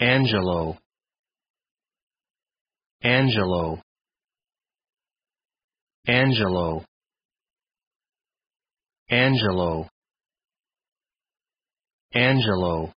Angelo. Angelo. Angelo. Angelo. Angelo.